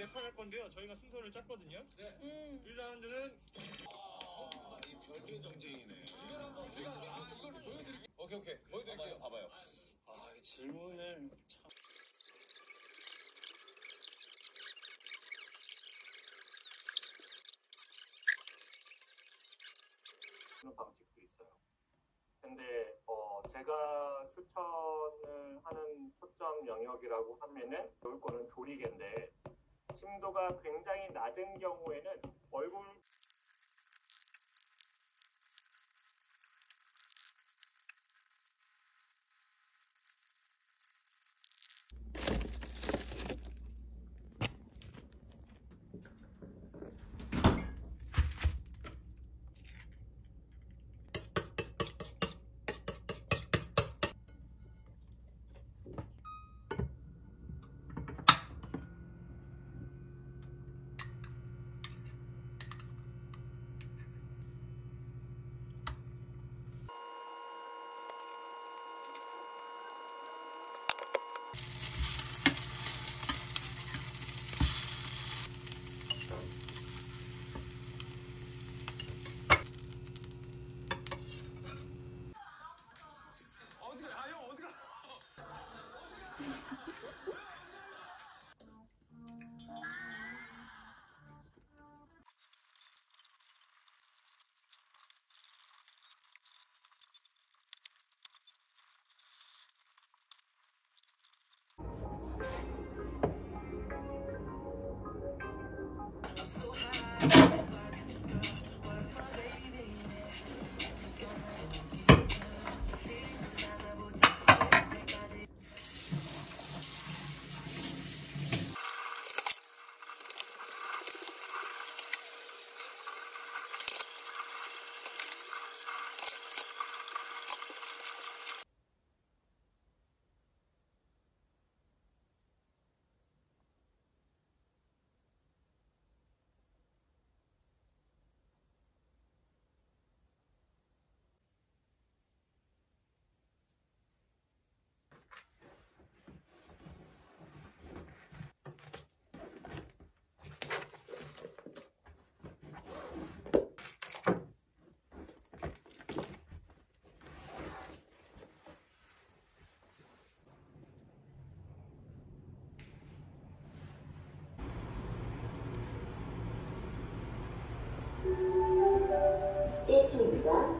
네판 할 건데요. 저희가 순서를 짰거든요. 음. 1라운드는 아, 이 별개 정쟁이네. 이걸 한번 우리가 아, 이걸 보여드릴게요. 오케이 오케이 보여드릴게요. 봐봐요, 봐봐요. 아, 이 질문을 참. 하는 방식도 있어요. 근데 어, 제가 추천을 하는 초점 영역이라고 하면은 좋을 거는 조리개인데 심도가 굉장히 낮은 경우에는 얼굴 请水。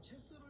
채스를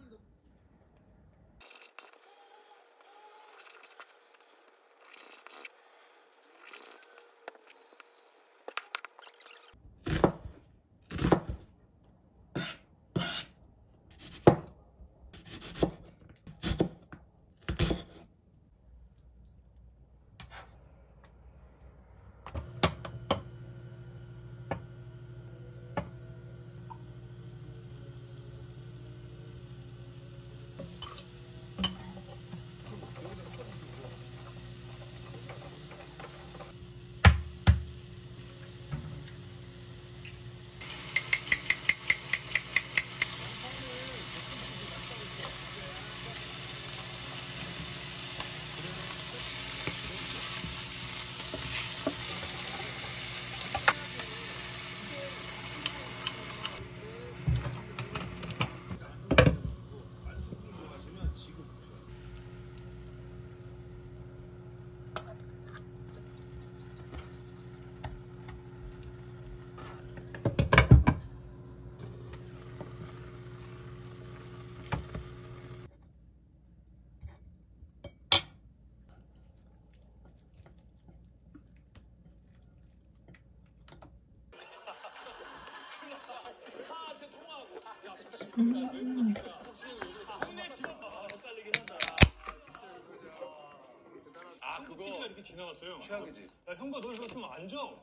아 그거 피가 이렇게 지나갔어요. 최악이지. 야, 형과 너 이거 쓰면 안 줘.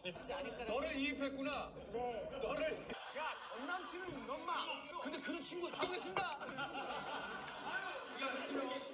너를 이입했구나. 네. 너를. 야 전남친은 우리 엄마. 근데 그런 친구 하고 있습니다. 아유, 야, 야, 야.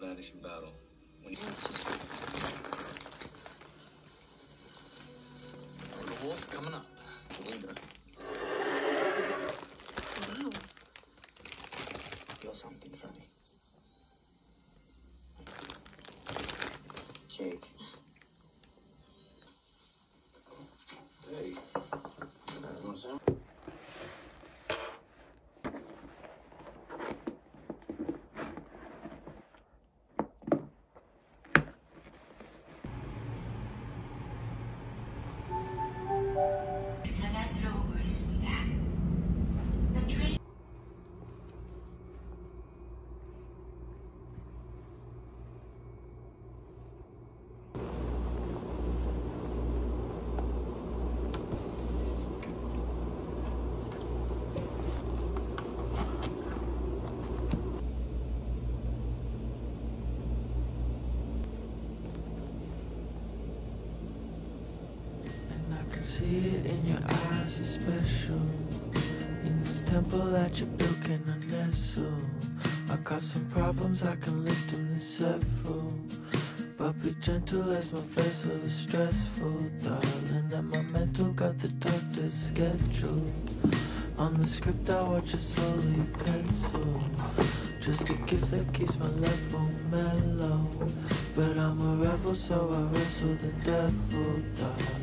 Vanishing Battle. See it in your eyes, it's special. In this temple that you built, can I nestle? I got some problems, I can list them, in several. But be gentle as my vessel is stressful, darling. And my mental got the doctor's schedule. On the script, I watch it slowly pencil. Just a gift that keeps my level mellow. But I'm a rebel, so I wrestle the devil, darling.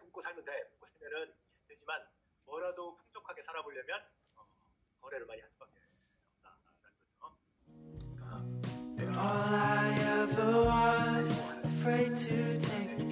굶고 살면 돼. 굶고 살면은 되지만 뭐라도 풍족하게 살아보려면 어, 거래를 많이 할 수밖에 없다라는 거죠. All I ever was, afraid to take the